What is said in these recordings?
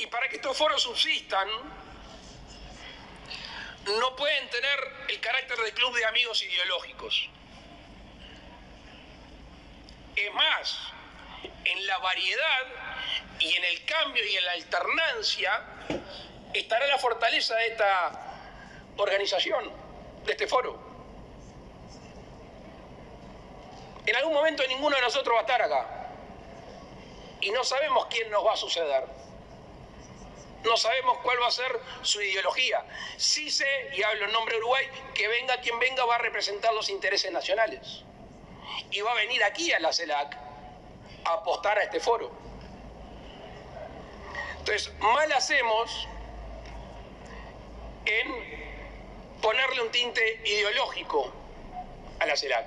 Y para que estos foros subsistan, no pueden tener el carácter de club de amigos ideológicos. Es más, en la variedad y en el cambio y en la alternancia estará la fortaleza de esta organización, de este foro. En algún momento ninguno de nosotros va a estar acá. Y no sabemos quién nos va a suceder. No sabemos cuál va a ser su ideología. Sí sé, y hablo en nombre de Uruguay, que venga quien venga va a representar los intereses nacionales. Y va a venir aquí a la CELAC a apostar a este foro. Entonces, mal hacemos en ponerle un tinte ideológico a la CELAC.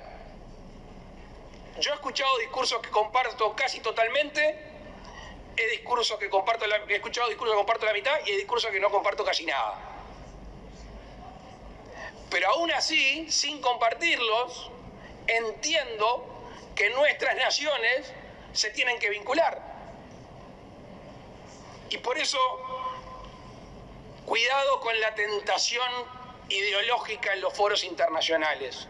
Yo he escuchado discursos que comparto casi totalmente, que comparto he escuchado discursos que comparto la mitad y he discursos que no comparto casi nada. Pero aún así, sin compartirlos, entiendo que nuestras naciones se tienen que vincular. Y por eso, cuidado con la tentación ideológica en los foros internacionales.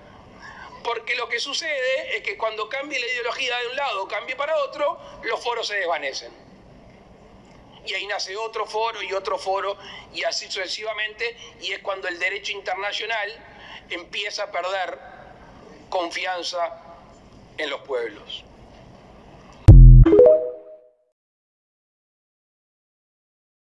Porque lo que sucede es que cuando cambie la ideología de un lado, cambie para otro, los foros se desvanecen. Y ahí nace otro foro y otro foro y así sucesivamente. Y es cuando el derecho internacional empieza a perder confianza en los pueblos.